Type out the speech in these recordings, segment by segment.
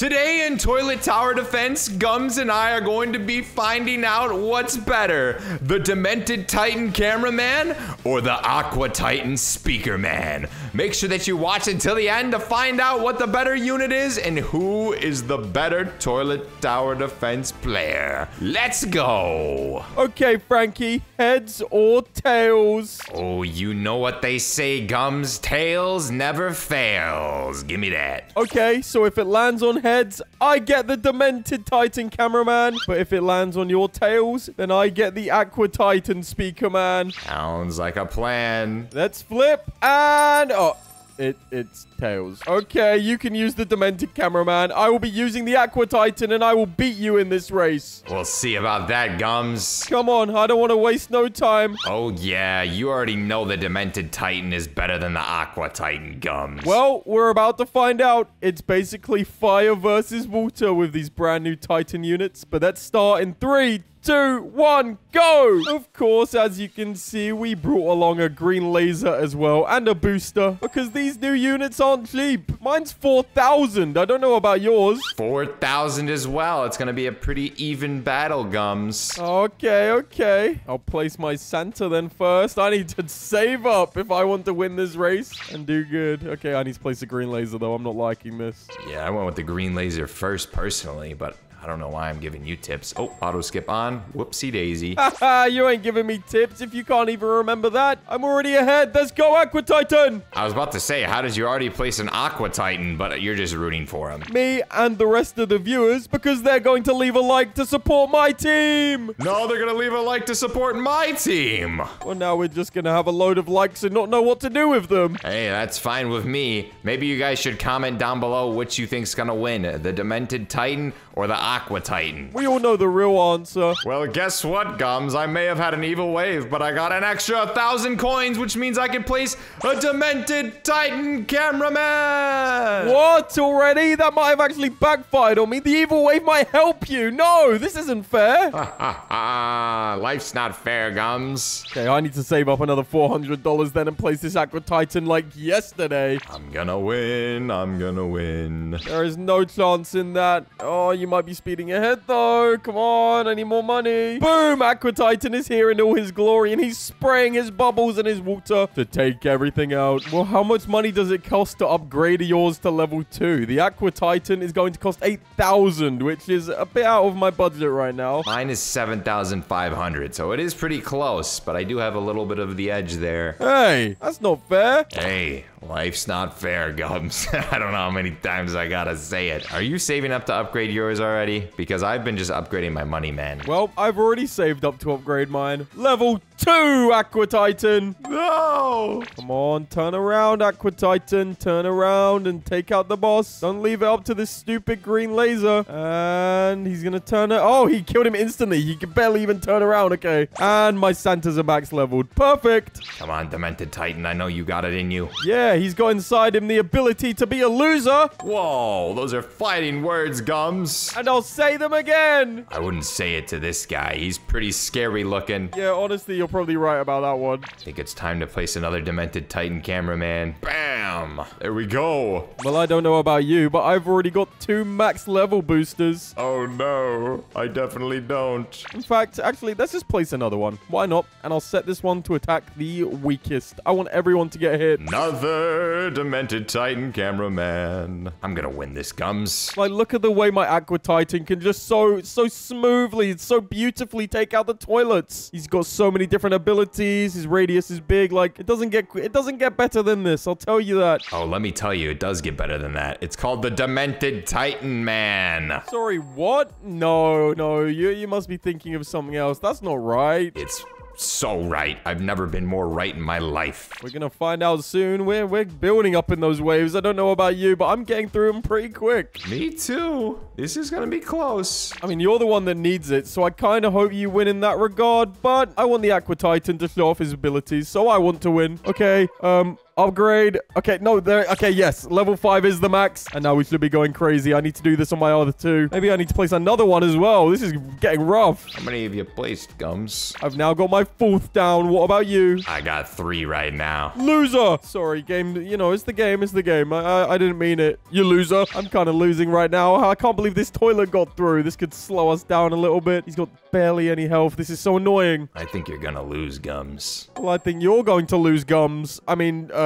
Today in Toilet Tower Defense, Gums and I are going to be finding out what's better the Demented Titan Cameraman or the Aqua Titan Speaker Man. Make sure that you watch until the end to find out what the better unit is and who is the better Toilet Tower Defense player. Let's go. Okay, Frankie, heads or tails? Oh, you know what they say, Gums. Tails never fails. Give me that. Okay, so if it lands on heads, I get the Demented Titan cameraman. But if it lands on your tails, then I get the Aqua Titan speaker man. Sounds like a plan. Let's flip and... Oh, it, it's tails. Okay, you can use the Demented cameraman. I will be using the Aqua Titan and I will beat you in this race. We'll see about that, Gums. Come on, I don't want to waste no time. Oh, yeah, you already know the Demented Titan is better than the Aqua Titan, Gums. Well, we're about to find out. It's basically fire versus water with these brand new Titan units. But let's start in three, two, one, go! Of course, as you can see, we brought along a green laser as well and a booster because these new units aren't cheap. Mine's 4,000. I don't know about yours. 4,000 as well. It's going to be a pretty even battle, Gums. Okay, okay. I'll place my Santa then first. I need to save up if I want to win this race and do good. Okay, I need to place a green laser though. I'm not liking this. Yeah, I went with the green laser first personally, but I don't know why I'm giving you tips. Oh, auto skip on. Whoopsie daisy. You ain't giving me tips if you can't even remember that. I'm already ahead. Let's go, Aqua Titan. I was about to say, how did you already place an Aqua Titan, but you're just rooting for him? Me and the rest of the viewers because they're going to leave a like to support my team. No, they're gonna leave a like to support my team. Well, now we're just going to have a load of likes and not know what to do with them. Hey, that's fine with me. Maybe you guys should comment down below which you think's gonna win, the Demented Titan or the Aqua Titan. We all know the real answer. Well, guess what, Gums? I may have had an evil wave, but I got an extra thousand coins, which means I can place a Demented Titan cameraman. What? Already? That might have actually backfired on me. The evil wave might help you. No, this isn't fair. Ha ha ha! Life's not fair, Gums. Okay, I need to save up another $400 then and place this Aqua Titan like yesterday. I'm gonna win. I'm gonna win. There is no chance in that. Oh, you might be speeding ahead though. Come on, I need more money. Boom! Aqua Titan is here in all his glory and he's spraying his bubbles and his water to take everything out. Well, how much money does it cost to upgrade yours to level 2? The Aqua Titan is going to cost 8,000, which is a bit out of my budget right now. Mine is 7,500, so it is pretty close, but I do have a little bit of the edge there. Hey, that's not fair. Hey, life's not fair, Gums. I don't know how many times I gotta say it. Are you saving up to upgrade yours already? Because I've been just upgrading my money, man. Well, I've already saved up to upgrade mine. Level 2 Aqua Titan. No! Come on, turn around, Aqua Titan. Turn around and take out the boss. Don't leave it up to this stupid green laser. And he's gonna turn it. Oh, he killed him instantly. He could barely even turn around. Okay. And my Santas are max leveled. Perfect. Come on, Demented Titan, I know you got it in you. Yeah, he's got inside him the ability to be a loser. Whoa, those are fighting words, Gums. And I'll say them again. I wouldn't say it to this guy. He's pretty scary looking. Yeah, honestly, you're probably right about that one. I think it's time to place another Demented Titan cameraman. Bam! There we go. Well, I don't know about you, but I've already got two max level boosters. Oh no, I definitely don't. In fact, actually, let's just place another one. Why not? And I'll set this one to attack the weakest. I want everyone to get hit. Another Demented Titan cameraman. I'm gonna win this, Gums. Like, look at the way my Aqua Titan can just so, so smoothly, so beautifully take out the toilets. He's got so many different abilities. His radius is big. Like, it doesn't get, it doesn't get better than this. I'll tell you that. Oh, let me tell you, it does get better than that. It's called the Demented Titan Man. Sorry, what? No, no, you, you must be thinking of something else. That's not right. It's so right. I've never been more right in my life. We're gonna find out soon. We're, we're building up in those waves. I don't know about you, but I'm getting through them pretty quick. Me too. This is gonna be close. I mean, you're the one that needs it, so I kind of hope you win in that regard, but I want the Aqua Titan to show off his abilities, so I want to win. Okay, um, Upgrade. Okay, no, there. Okay, yes. Level 5 is the max. And now we should be going crazy. I need to do this on my other two. Maybe I need to place another one as well. This is getting rough. How many have you placed, Gums? I've now got my fourth down. What about you? I got three right now. Loser. Sorry, game. You know, it's the game. It's the game. I, I, I didn't mean it. You loser. I'm kind of losing right now. I can't believe this toilet got through. This could slow us down a little bit. He's got barely any health. This is so annoying. I think you're gonna lose, Gums. Well, I think you're going to lose gums. I mean, uh,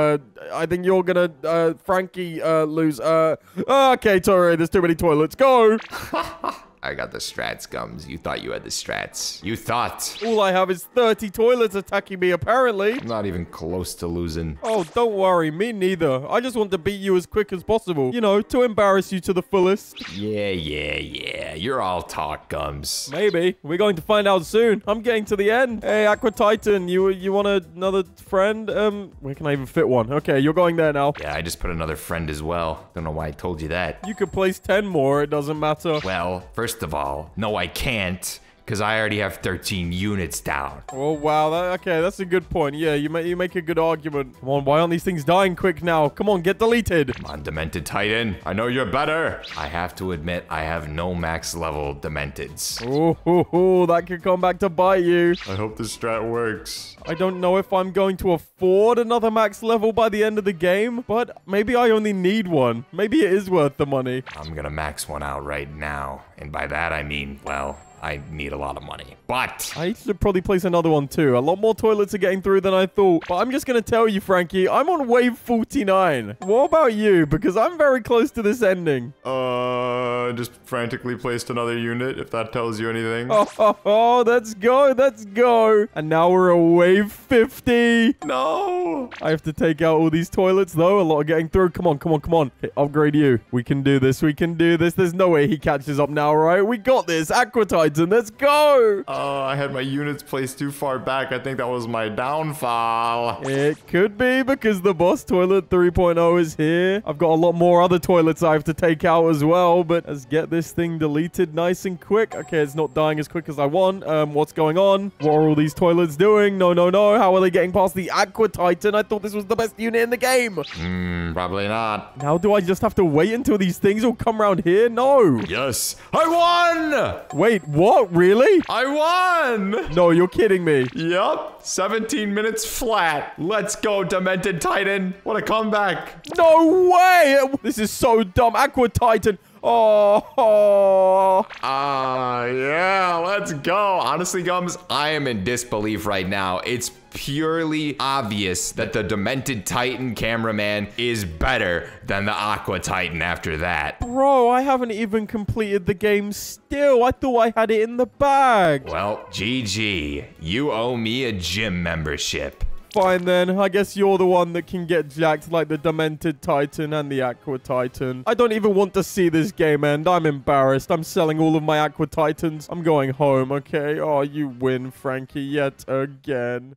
I think you're gonna, uh, Frankie, uh, lose. Uh, okay, Tori, there's too many toilets. Go. I got the strats, Gums. You thought you had the strats. You thought. All I have is 30 toilets attacking me, apparently. I'm not even close to losing. Oh, don't worry. Me neither. I just want to beat you as quick as possible. You know, to embarrass you to the fullest. Yeah, yeah, yeah. You're all talk, Gums. Maybe. We're going to find out soon. I'm getting to the end. Hey, Aqua Titan, you you want another friend? Um, where can I even fit one? Okay, you're going there now. Yeah, I just put another friend as well. Don't know why I told you that. You could place 10 more. It doesn't matter. Well, first of all, no, I can't, because I already have 13 units down. Oh wow, that, okay, that's a good point. Yeah, you make you make a good argument. Come on, why aren't these things dying quick now? Come on, get deleted. Come on, Demented Titan. I know you're better. I have to admit, I have no max level Dementeds. Oh, ho, ho, that could come back to bite you. I hope this strat works. I don't know if I'm going to afford another max level by the end of the game, but maybe I only need one. Maybe it is worth the money. I'm gonna max one out right now. And by that, I mean, well, I need a lot of money. But I should probably place another one too. A lot more toilets are getting through than I thought. But I'm just going to tell you, Frankie, I'm on wave 49. What about you? Because I'm very close to this ending. Uh, just frantically placed another unit, if that tells you anything. Oh, oh, oh, let's go, let's go. And now we're at wave 50. No! I have to take out all these toilets, though. A lot are getting through. Come on, come on, come on. Okay, upgrade you. We can do this. We can do this. There's no way he catches up now, right? We got this. Aqua Titan, let's go. Oh, I had my units placed too far back. I think that was my downfall. It could be because the boss toilet 3.0 is here. I've got a lot more other toilets I have to take out as well, but let's get this thing deleted nice and quick. Okay, it's not dying as quick as I want. Um, what's going on? What are all these toilets doing? No, no, no. How are they getting past the Aqua Titan? I thought this was the best unit in the game. Hmm, probably not. Now do I just have to wait until these things all come around here? No. Yes, I won! Wait, what? Really? I won! No, you're kidding me. Yep. 17 minutes flat. Let's go, Demented Titan. What a comeback. No way! This is so dumb. Aqua Titan. Oh, oh. Ah, yeah, let's go. Honestly, Gums, I am in disbelief right now. It's purely obvious that the Demented Titan cameraman is better than the Aqua Titan after that. Bro, I haven't even completed the game still. I thought I had it in the bag. Well, GG, you owe me a gym membership. Fine then. I guess you're the one that can get jacked like the Demented Titan and the Aqua Titan. I don't even want to see this game end. I'm embarrassed. I'm selling all of my Aqua Titans. I'm going home, okay? Oh, you win, Frankie, yet again.